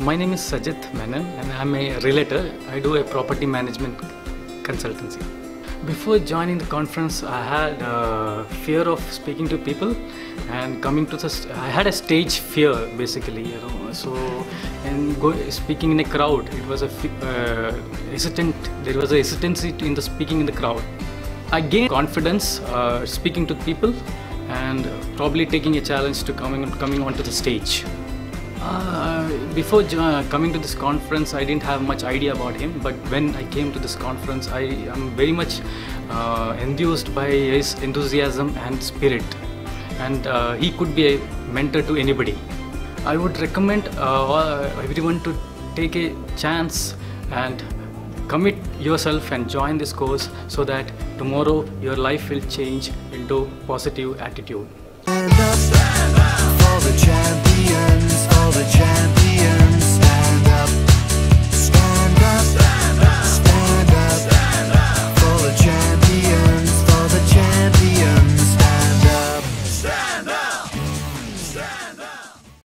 My name is Sajith Menon and I'm a realtor. I do a property management consultancy. Before joining the conference, I had uh, fear of speaking to people and coming to the. I had a stage fear basically, you know. So, and go, speaking in a crowd, it was a uh, hesitant. There was a hesitancy in the speaking in the crowd. I gained confidence uh, speaking to people and probably taking a challenge to coming coming onto the stage. Uh, before jo- coming to this conference, I didn't have much idea about him. But when I came to this conference, I am very much uh, enthused by his enthusiasm and spirit, and uh, he could be a mentor to anybody. I would recommend uh, everyone to take a chance and commit yourself and join this course so that tomorrow your life will change into positive attitude.